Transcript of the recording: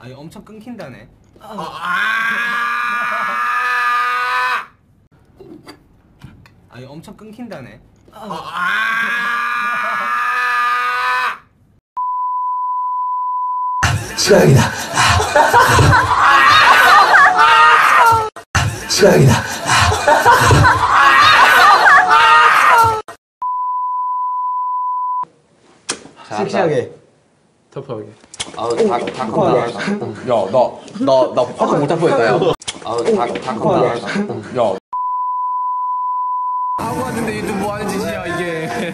아니 엄청 끊긴다네. 아니 엄청 끊긴다네. 최악이다. 최악이다. 섹시하게. 터프하게. 아우 다 다컴다. 야, 나, 나, 나 화장 못할 뻔했다, 야. 아우 다 다컴다. 야. 하고 왔는데 이거 뭐 하는 짓이야, 이게.